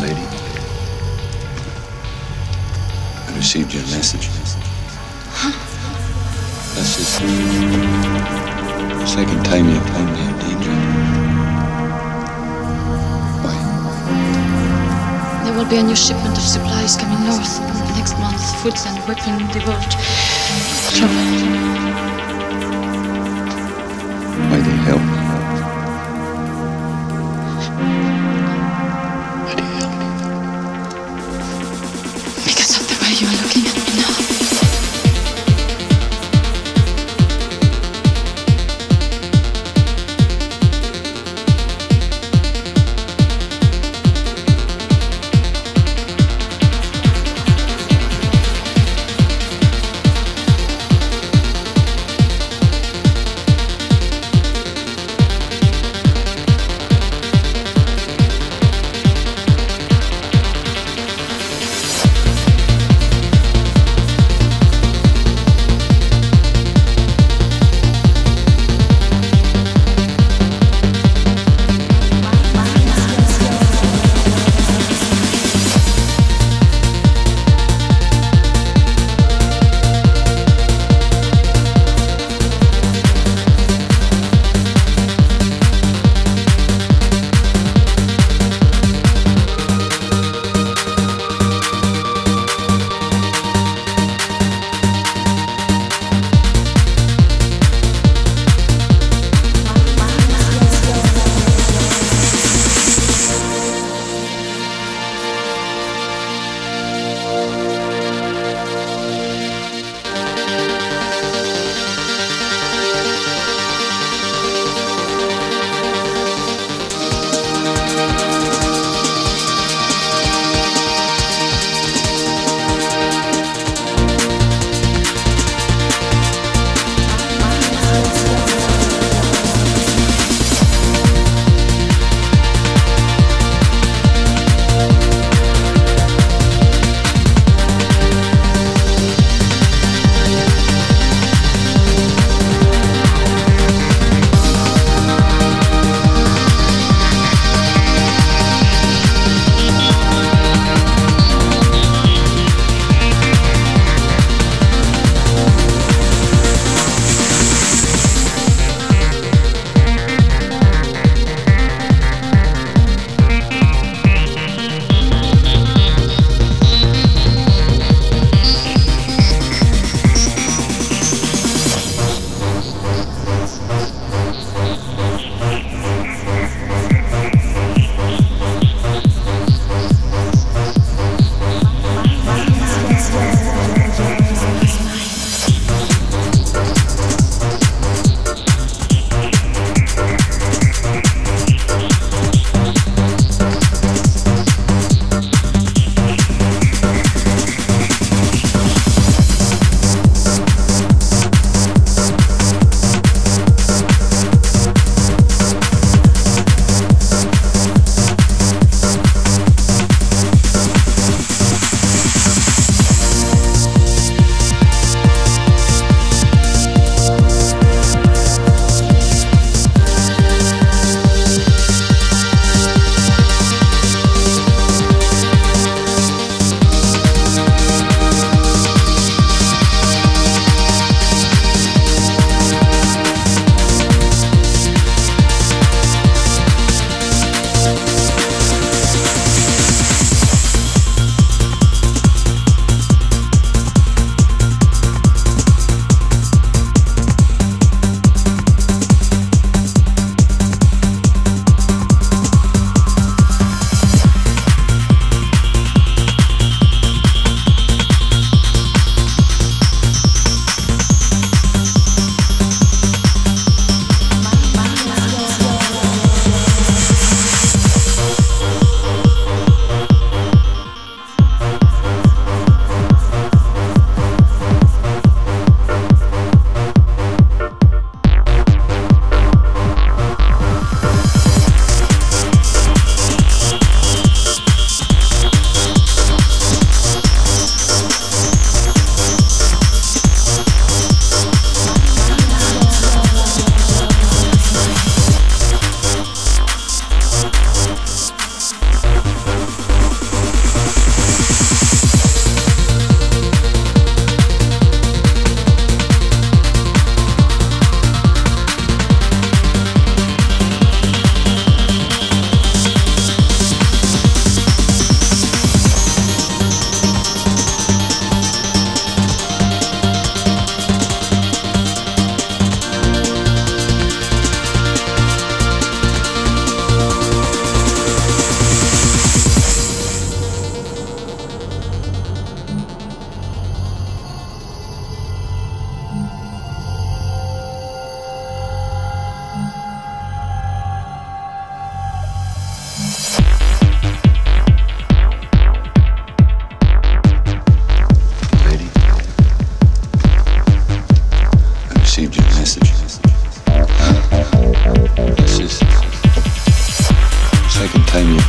Lady, I received your message. Huh? This is the second time you've found me in danger. Why? There will be a new shipment of supplies coming north next month. Foods and weapons, the world. Trouble. Because of the way you are looking